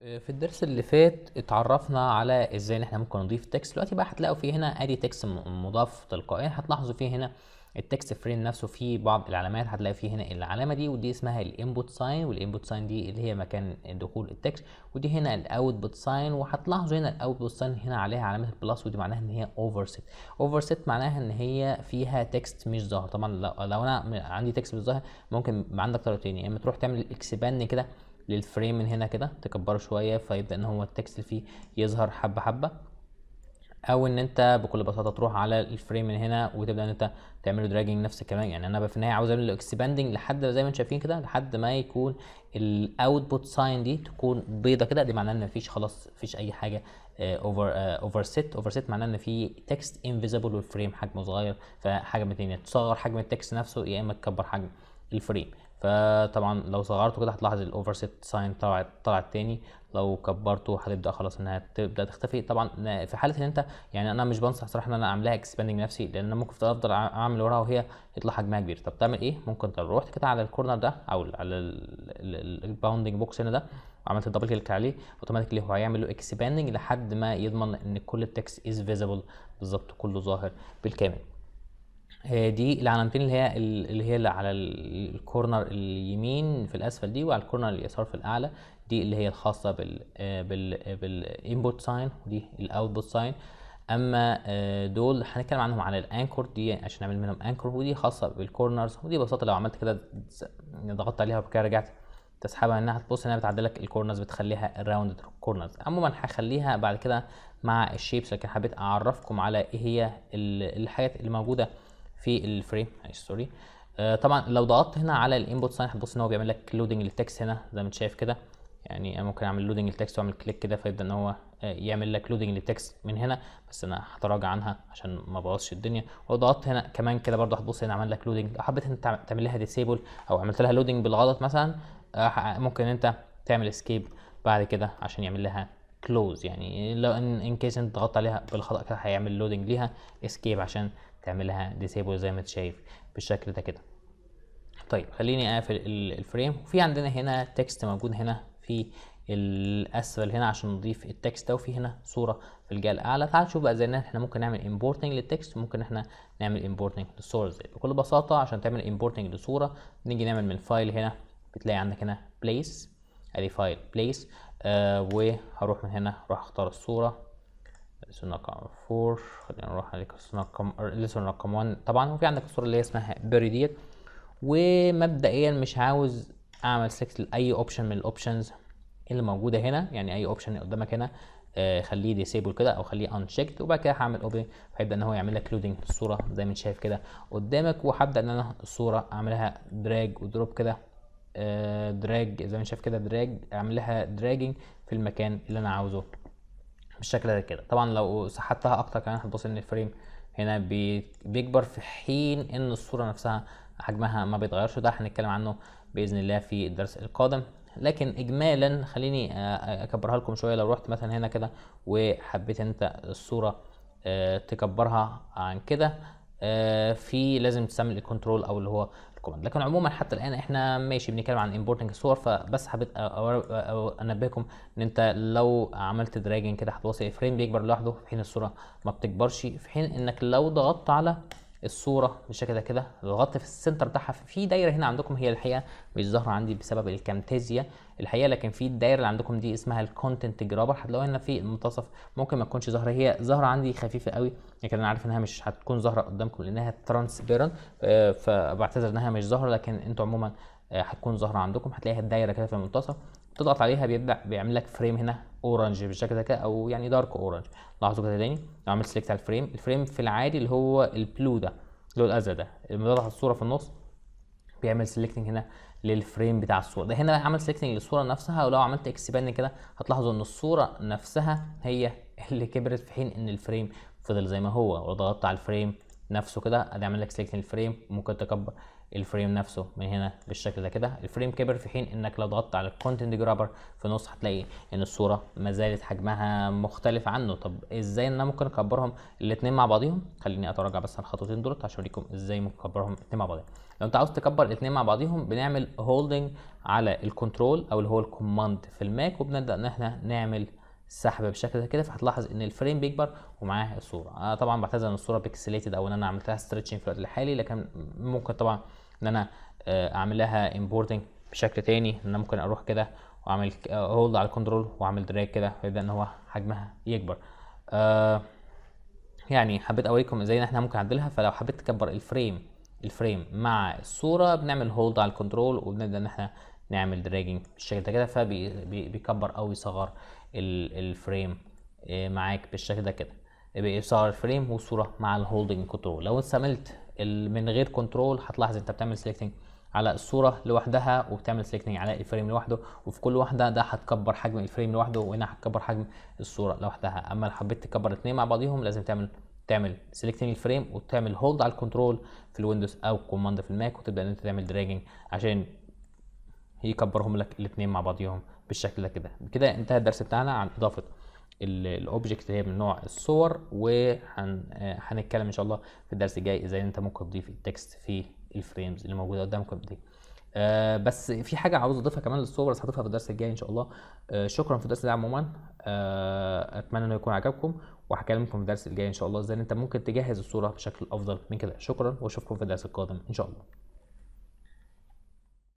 في الدرس اللي فات اتعرفنا على إزاي إن إحنا ممكن نضيف text دلوقتي بقى هتلاقوا فيه هنا أدي text مضاف تلقائيا. هتلاحظوا فيه هنا ال text frame نفسه فيه بعض العلامات. هتلاقي فيه هنا العلامة دي ودي اسمها ال input sign وال input sign دي اللي هي مكان دخول ال text ودي هنا ال output sign وهتلاحظوا هنا ال output sign هنا عليها علامة ال plus ودي معناها إن هي overset overset معناها إن هي فيها text مش ظاهر. طبعا لو, أنا عندي text مش ظاهر ممكن عندك طريقتين. يا إما تروح تعمل expand كده لل frame من هنا كده تكبره شوية فيبدا ان هو ال text اللي فيه يظهر حبة حبة. أو إن أنت بكل بساطة تروح على ال frame من هنا وتبدأ إن أنت تعمله dragging نفس الكلام. يعني أنا في النهاية عاوز أعمل expanding لحد زي ما أنتم شايفين كده لحد ما يكون ال output sign دي تكون بيضة كده. دي معناه إن مفيش خلاص مفيش أي حاجة over overset overset معناه إن في text invisible وال frame حجمه صغير فحاجه من اتنين. يا تصغر حجم ال text نفسه يا إما تكبر حجم ال frame فطبعا لو صغرته كده هتلاحظ ال overset sign طلعت طلعت تاني. لو كبرته هتبدأ خلاص إنها تبدأ تختفي. طبعا في حالة إن أنت يعني أنا مش بنصح صراحة إن أنا أعملها expanding نفسي لأن أنا ممكن أفضل أعمل وراها وهي يطلع حجمها كبير. طب تعمل إيه؟ ممكن لو كده على ال corner ده أو على ال bounding box هنا ده. وعملت double click عليه. automatically هو هيعمل له expanding لحد ما يضمن إن كل ال text is visible بالظبط كله ظاهر بالكامل. دي العلامتين اللي هي اللي هي اللي على ال- ال corner اليمين في الأسفل دي وعلى ال corner اليسار في الأعلى دي اللي هي الخاصة بال آه، بال بال input sign ودي ال output sign أما آه، دول هنتكلم عنهم على ال anchor دي عشان نعمل منهم anchor ودي خاصة بال corners ودي ببساطة لو عملت كده ضغطت عليها وكده رجعت تسحبها انها تبص إنها بتعدل لك ال corners بتخليها round corners عموما هخليها بعد كده مع ال shapes لكن حبيت أعرفكم على إيه هي ال- الحاجات اللي موجودة في ال frame sorry آه طبعا لو ضغطت هنا على ال input sign هتبص إن هو بيعمل لك loading لل text هنا زي ما أنت شايف كده. يعني أنا ممكن أعمل loading لل text وأعمل click كده فيبدأ إن هو آه، يعمل لك loading لل text من هنا. بس أنا هتراجع عنها عشان ما بوظش الدنيا. ولو ضغطت هنا كمان كده برضه هتبص هنا عمل لك loading لو حبيت أنت تعمل- لها disable أو عملت لها loading بالغلط مثلا آه، ممكن أنت تعمل escape بعد كده عشان يعمل لها close يعني لو in in case أنت ضغطت عليها بالخطأ كده هيعمل loading ليها escape عشان تعملها disable زي ما انت شايف بالشكل ده كده. طيب خليني أقفل ال- ال frame. وفي عندنا هنا text موجود هنا في الأسفل هنا عشان نضيف ال text ده وفي هنا صورة في الجهه الاعلى تعال نشوف بقى إزاي إحنا ممكن نعمل importing لل text وممكن إحنا نعمل importing للصور إزاي بكل بساطة عشان تعمل importing لصورة نيجي نعمل من ال file هنا. بتلاقي عندك هنا place أدي file place آه وهروح من هنا أروح أختار الصورة. lesson رقم 4 خلينا نروح على lesson رقم lesson رقم 1 طبعا وفي عندك الصورة اللي هي اسمها بيري ديت. ومبدئيا مش عاوز أعمل select لأي option من ال options اللي موجودة هنا. يعني أي option قدامك هنا آه، خليه disable كده أو خليه unchecked وبعد كده هعمل open فيبدا إن هو يعمل لك loading الصورة زي ما أنت شايف كده قدامك. وهبدأ إن أنا الصورة أعملها drag و drop كده آه، drag زي ما أنت شايف كده drag أعمل لها dragging في المكان اللي أنا عاوزه. بالشكل ده كده. طبعا لو سحبتها أكتر كمان هتبص إن ال frame هنا بي- بيكبر في حين إن الصورة نفسها حجمها ما بيتغيرش. ده هنتكلم عنه بإذن الله في الدرس القادم. لكن اجمالا خليني آه، أكبرها لكم شوية. لو رحت مثلا هنا كده وحبيت أنت الصورة آه، تكبرها عن كده في لازم تستعمل ال control أو اللي هو ال command. لكن عموما حتى الآن إحنا ماشي بنتكلم عن importing الصور فبس حبيت أنبهكم إن أنت لو عملت dragging كده هتوصل ال frame بيكبر لوحده في حين الصورة ما بتكبرش في حين إنك لو ضغطت على الصورة بالشكل ده كده. ضغطت في ال center بتاعها في دايرة هنا عندكم هي الحقيقة مش ظاهرة عندي بسبب ال Camtasia الحقيقة لكن في الدايرة اللي عندكم دي اسمها ال content grabber هتلاقوها هنا في المنتصف ممكن ما تكونش ظاهرة هي ظاهرة عندي خفيفة قوي لكن أنا عارف إنها مش هتكون ظاهرة قدامكم لأنها transparent فبعتذر إنها مش ظاهرة لكن أنتوا عموما آه، هتكون ظاهرة عندكم. هتلاقيها الدايرة كده في المنتصف تضغط عليها بيبدأ بيعمل لك frame هنا orange بالشكل ده كده أو يعني dark orange لاحظوا كده تاني؟ لو عملت select على ال frame ال frame في العادي اللي هو ال blue ده اللي هو الأزرق ده. لما على الصورة في النص بيعمل selecting هنا لل frame بتاع الصورة. ده هنا عمل selecting للصورة نفسها ولو عملت expand كده هتلاحظوا إن الصورة نفسها هي اللي كبرت في حين إن ال frame فضل زي ما هو ولو ضغطت على ال frame نفسه كده عامل لك select ال frame ممكن تكبر ال frame نفسه من هنا بالشكل ده كده. ال frame كبر في حين انك لو ضغطت على ال content grabber في النص هتلاقي ان الصورة ما زالت حجمها مختلف عنه. طب إزاي ان أنا ممكن اكبرهم الاثنين مع بعضهم خليني اتراجع بس على الخطوتين دول عشان اوريكم إزاي ممكن اكبرهم الاثنين مع بعضهم لو انت عاوز تكبر الاثنين مع بعضهم بنعمل holding على ال control أو اللي هو ال command في ال Mac وبنبدأ ان إحنا نعمل سحب بالشكل ده كده فهتلاحظ إن ال frame بيكبر ومعاه الصورة أنا طبعا بعتذر إن الصورة pixelated أو إن أنا عملتها stretching في الوقت الحالي لكن ممكن طبعا إن أنا آه، أعمل لها importing بشكل تاني إن أنا ممكن أروح كده وأعمل hold على ال control وأعمل drag كده فيبدا إن هو حجمها يكبر. آه يعني حبيت أوريكم إزاي إن إحنا ممكن نعدلها. فلو حبيت تكبر ال frame ال frame مع الصورة بنعمل hold على ال control وبنبدأ إن إحنا نعمل dragging بالشكل ده كده فبيكبر أو يصغر ال- ال frame آه، معاك بالشكل ده كده. بيصغر ال frame والصورة مع ال holding control لو استعملت من غير control هتلاحظ انت بتعمل selecting على الصورة لوحدها وبتعمل selecting على ال frame لوحده وفي كل واحدة ده هتكبر حجم ال frame لوحده وهنا هتكبر حجم الصورة لوحدها. أما لو حبيت تكبر الاثنين مع بعضهم لازم تعمل تعمل selecting ال frame وتعمل hold على ال control في ال Windows أو command في ال Mac وتبدأ إن أنت تعمل dragging عشان يكبرهم لك الاثنين مع بعضهم بالشكل ده كده. كده انتهى الدرس بتاعنا عن إضافة ال object هي من نوع الصور وهنتكلم إن شاء الله في الدرس الجاي إزاي أنت ممكن تضيف ال text في ال frames اللي موجودة قدامكم دي. آه بس في حاجة عاوز أضيفها كمان للصور بس هضيفها في الدرس الجاي إن شاء الله. آه شكرا في الدرس ده عموما. آه أتمنى إنه يكون عجبكم وهكلمكم في الدرس الجاي إن شاء الله إزاي أنت ممكن تجهز الصورة بشكل أفضل من كده. شكرا وأشوفكم في الدرس القادم إن شاء الله.